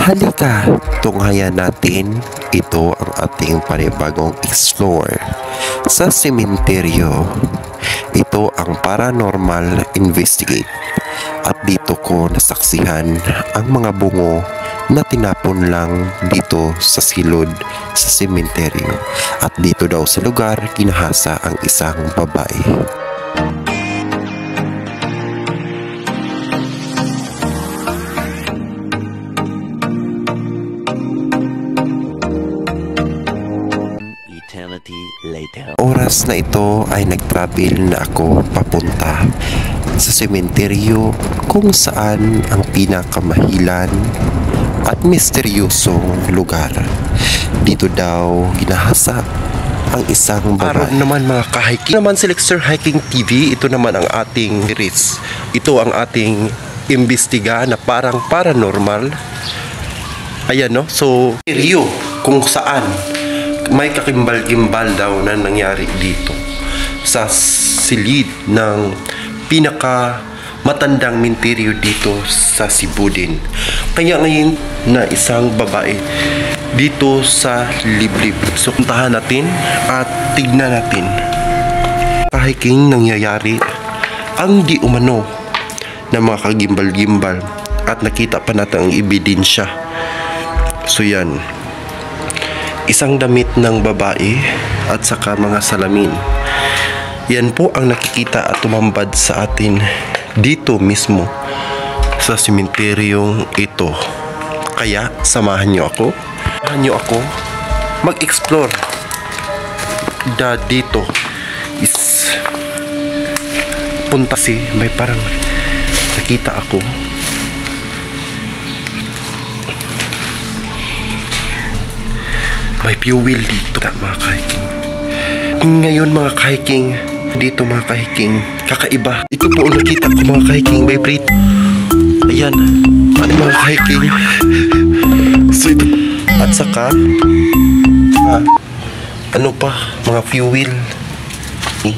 Halika, tunghayan natin ito ang ating panibagong explore sa sementeryo. Ito ang paranormal investigate at dito ko nasaksihan ang mga bungo na tinapon lang dito sa silod sa sementeryo at dito daw sa lugar kinahasa ang isang babae. later. Oras na ito ay nag-travel na ako papunta sa sementeryo kung saan ang pinakamahilan at misteryosong lugar. Dito daw ginahasa ang isang babae. naman mga ka-hiking. Naman si Lexter Hiking TV, ito naman ang ating series. Ito ang ating imbestiga na parang paranormal. Ayan no, so Rio kung saan may kakimbal-gimbal daw na nangyari dito sa silid ng pinaka matandang minteryo dito sa Cebu din. Kaya ngayon na isang babae dito sa liblib. So puntahan natin at tignan natin. Kahiking nangyayari ang di umano ng mga kagimbal-gimbal at nakita pa natin ang ebidensya. So yan, isang damit ng babae at saka mga salamin. Yan po ang nakikita at tumambad sa atin dito mismo sa simenteryong ito. Kaya samahan niyo ako. Samahan niyo ako mag-explore da dito is punta si may parang nakita ako may fuel dito mga kahiking. Ngayon mga kahiking, dito mga kahiking, kakaiba. Ito po nakita ko mga kahiking, vibrate. Ayan, ano mga kahiking. So ito, at saka, ah, ano pa, mga fuel. Eh.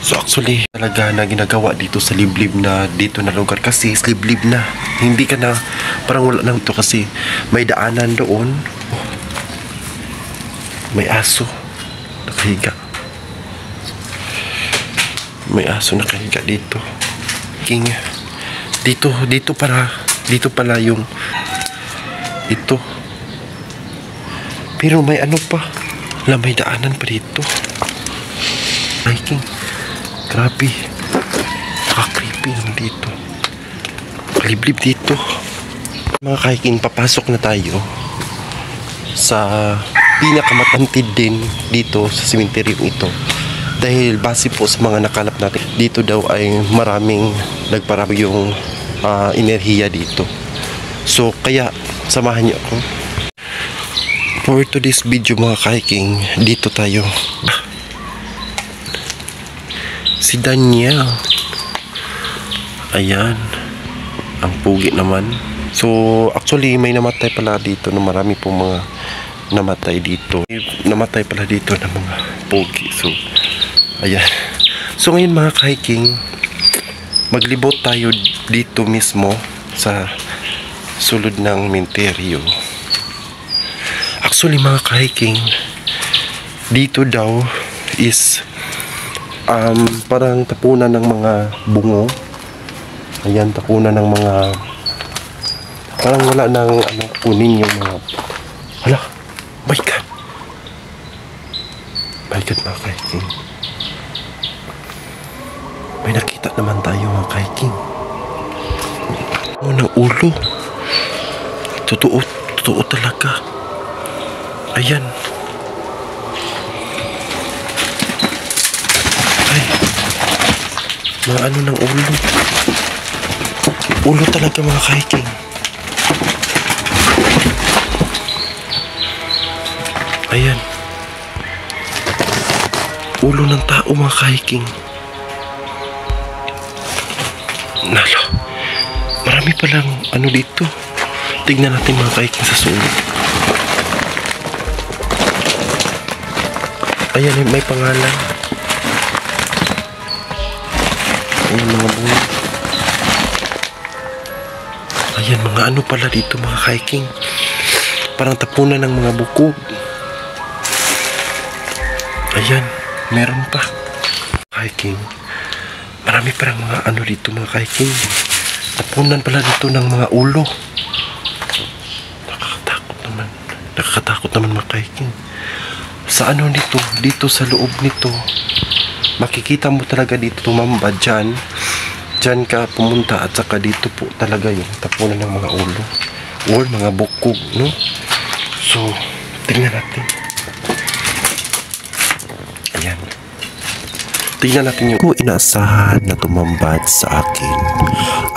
So actually, talaga na ginagawa dito sa liblib na dito na lugar kasi liblib na. Hindi ka na, parang wala lang to kasi may daanan doon. May aso nakahiga. May aso nakahiga dito. King, dito, dito para, dito pala yung ito. Pero may ano pa. Wala, may daanan pa dito. Ay, King. Grabe. Nakaka-creepy naman dito. Kaliblib dito. Mga kahiking, papasok na tayo sa pinakamatantid din dito sa sementeryong ito. Dahil base po sa mga nakalap natin, dito daw ay maraming nagparami yung ah, enerhiya dito. So, kaya samahan niyo ako. For today's video mga kahiking, dito tayo. Si Daniel. Ayan. Ang pugi naman. So, actually, may namatay pala dito na marami pong mga namatay dito. Namatay pala dito ng mga pugi. So, ayan. So, ngayon mga kahiking, maglibot tayo dito mismo sa sulod ng minteryo. Actually, mga kahiking, dito daw is um, parang tapunan ng mga bungo. Ayan, tapunan ng mga parang wala nang ano, kunin yung mga hala, my God my God mga kahiking nakita naman tayo mga kahiking oh, ulo. Totoo, totoo talaga. Ayan. Ay. Mga ano ng ulo? Ulo talaga mga kahiking ayan. Ulo ng tao mga kahiking nalo marami palang ano dito tignan natin mga kahiking sa sulod Ayan, may pangalan. Ayan, mga bunga. Ayan, mga ano pala dito, mga hiking. Parang tapunan ng mga bukog. Ayan, meron pa. Hiking. Marami parang mga ano dito, mga hiking. Tapunan pala dito ng mga ulo. Nakakatakot naman. Nakakatakot naman mga hiking. Sa ano nito, dito sa loob nito, makikita mo talaga dito tumamba dyan. Dyan ka pumunta at saka dito po talaga yung tapunan ng mga ulo. Or mga bukog, no? So, tingnan natin. Ayan. Tingnan natin yung... Inaasahan na tumambad sa akin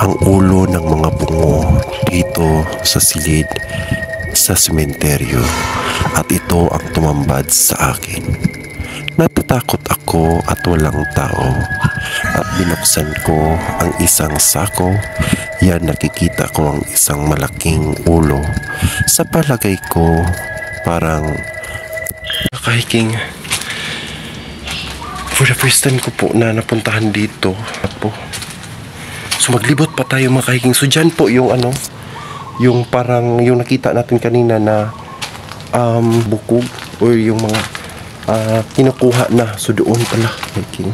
ang ulo ng mga bungo dito sa silid sa sementeryo at ito ang tumambad sa akin. Natatakot ako at walang tao at binuksan ko ang isang sako. Yan nakikita ko ang isang malaking ulo. Sa palagay ko parang nakahiking for the first time ko po na napuntahan dito po. So maglibot pa tayo mga kahiking. So dyan po yung ano, yung parang yung nakita natin kanina na um, bukog or yung mga ah, kinukuha na. So doon pala hiking.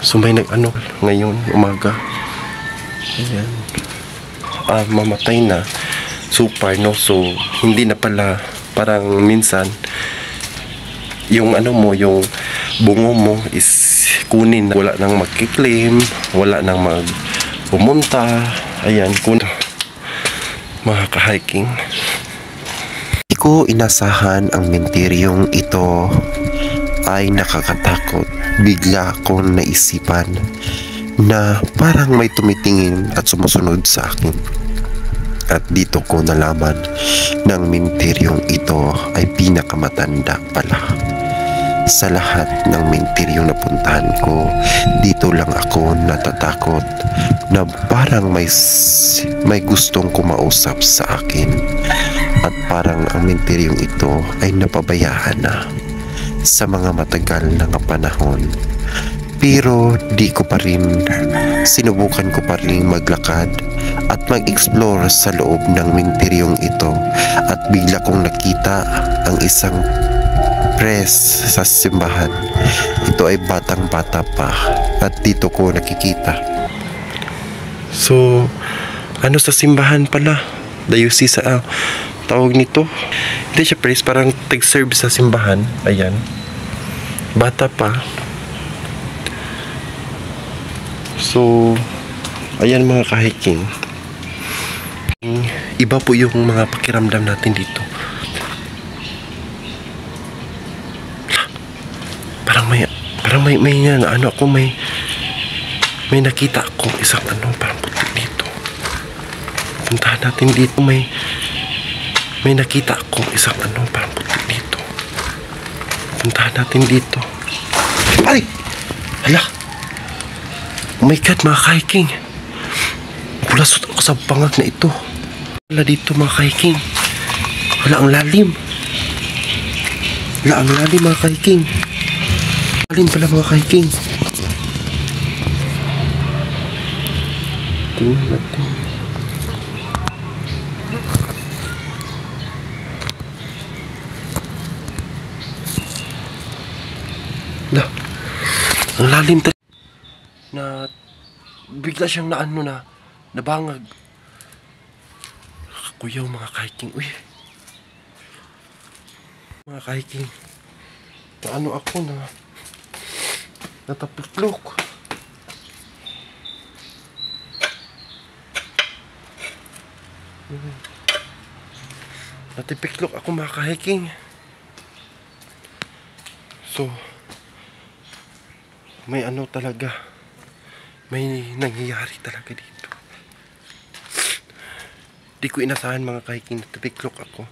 So may nag ano ngayon umaga. Ayan. Ah, mamatay na. Super no. So hindi na pala parang minsan yung ano mo, yung bungo mo is kunin wala nang magkiklaim, wala nang mag pumunta. Ayan, kun mga ka-hiking. Hindi ko inasahan ang menteryong ito ay nakakatakot. Bigla akong naisipan na parang may tumitingin at sumusunod sa akin. At dito ko nalaman ng menteryong ito ay pinakamatanda pala sa lahat ng menteryong napuntahan ko, dito lang ako natatakot na parang may, may gustong kumausap sa akin. At parang ang menteryong ito ay napabayaan na sa mga matagal na panahon. Pero di ko pa rin, sinubukan ko pa rin maglakad at mag-explore sa loob ng menteryong ito at bigla kong nakita ang isang press sa simbahan. Ito ay batang bata pa at dito ko nakikita. So, ano sa simbahan pala? Diocese sa ah, tawag nito. Hindi siya press, parang tag-serve sa simbahan. Ayan. Bata pa. So, ayan mga kahiking. Iba po yung mga pakiramdam natin dito. parang may parang may may yan, ano ako may may nakita ako isang ano parang puti dito. Puntahan natin dito may may nakita ako isang ano parang puti dito. Puntahan natin dito. Ay! Hala! Oh my god mga hiking pulasot ako sa bangag na ito. Wala dito mga hiking wala ang lalim. Wala ang lalim mga hiking Alin pala mga hiking? Tingnan natin. La, ang lalim talaga na bigla siyang naano na nabangag. Kuyaw mga hiking. Uy. Mga hiking. Paano ako na natapiklok. Natipiklok ako mga ka-hiking. So, may ano talaga. May nangyayari talaga dito. Di ko inasahan mga ka-hiking. Natipiklok ako.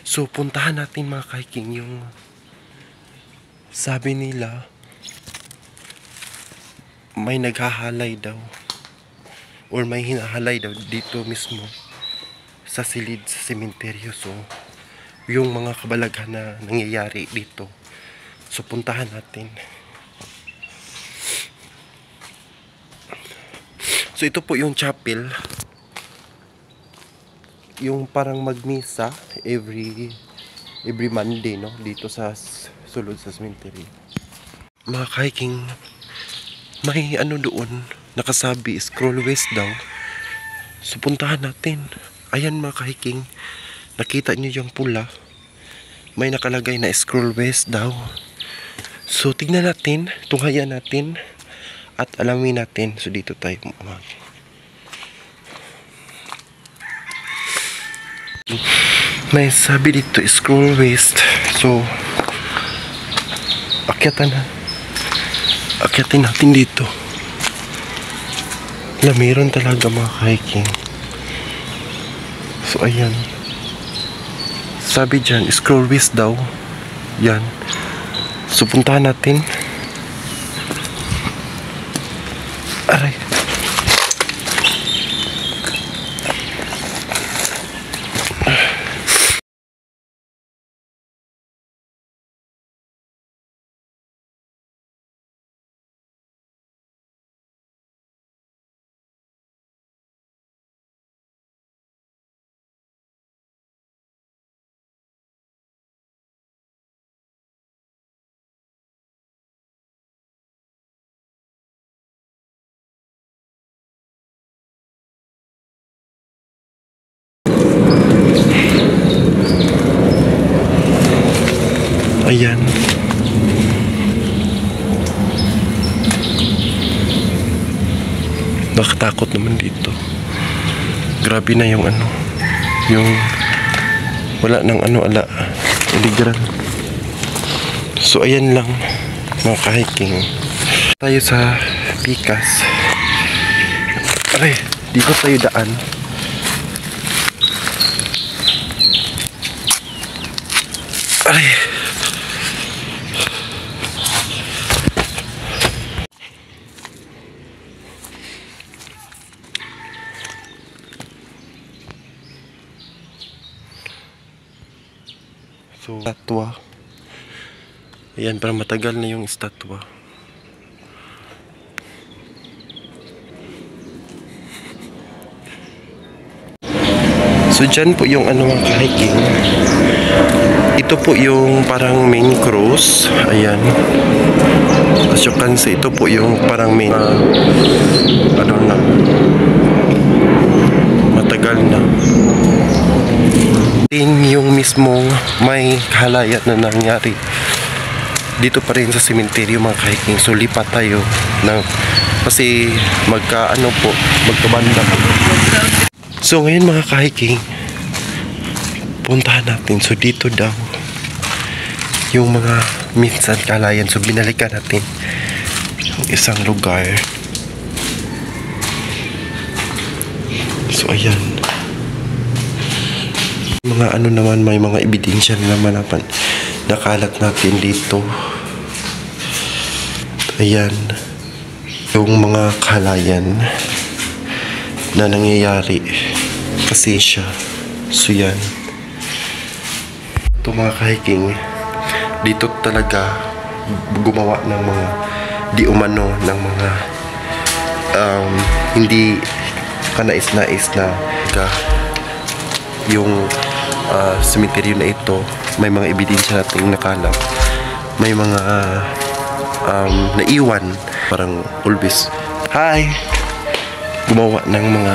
So, puntahan natin mga ka-hiking yung sabi nila, may naghahalay daw. Or may hinahalay daw dito mismo sa silid sa sementeryo. So, yung mga kabalaghan na nangyayari dito. So puntahan natin. So ito po yung chapel. Yung parang magmisa every every Monday no dito sa sulod sa cemetery. Mga hiking may ano doon nakasabi scroll west daw. So puntahan natin. Ayan mga hiking nakita niyo yung pula. May nakalagay na scroll west daw. So tingnan natin, tunghayan natin at alamin natin. So dito tayo mag May sabi dito scroll west. So akyatan na. Akyatin natin dito. Na meron talaga mga hiking. So ayan. Sabi dyan, scroll west daw. Yan. So puntahan natin. Aray. Ayan. Nakatakot naman dito. Grabe na yung ano. Yung wala nang ano ala. Iligran. So ayan lang mga kahiking. Tayo sa Pikas. Aray, dito tayo daan. Aray. So, statwa. Ayan, parang matagal na yung statwa. So, dyan po yung ano mga hiking. Ito po yung parang main cruise. Ayan. As you can see, ito po yung parang main ah, ano na matagal na. Din yung mismong may halayan na nangyari dito pa rin sa sementeryo mga kahiking. So lipat tayo ng kasi magka ano po, magkabanda. So ngayon mga kahiking, puntahan natin. So dito daw yung mga minsan kalayan. So binalikan natin yung isang lugar. So ayan. Mga ano naman, may mga ebidensya na naman napan nakalat natin dito. Ayan. Yung mga kalayan na nangyayari kasi siya. So yan. Ito mga kahiking, dito talaga gumawa ng mga di umano ng mga um, hindi kanais-nais na ka yung uh, cemetery na ito may mga ebidensya nating nakalap may mga um, naiwan. Parang always hi! Gumawa ng mga